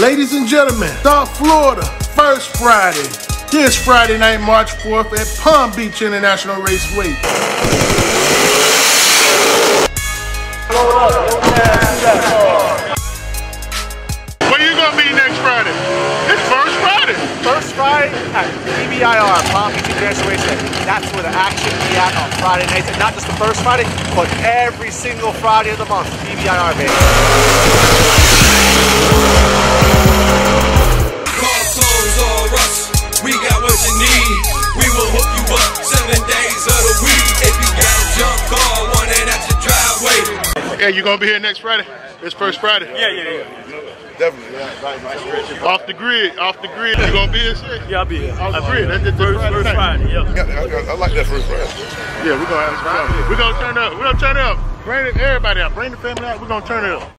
Ladies and gentlemen, South Florida, first Friday. This Friday night, March 4th at Palm Beach International Raceway. Where you gonna be next Friday? It's first Friday. First Friday at PBIR, Palm Beach International Raceway. That's where the action will be at on Friday nights. And not just the first Friday, but every single Friday of the month. PBIR, baby. Yeah, you gonna be here next Friday? It's first Friday. Yeah, yeah, yeah. Definitely. Off the grid, off the grid. You gonna be here? Sid? Yeah, I'll be here. Off the grid. That's just First, Friday first. Friday, yeah. I, I like that first Friday. Yeah, we're gonna have some fun. We're gonna turn up. We're gonna turn up. Bring it, everybody out. Bring the family out. We're gonna turn it up.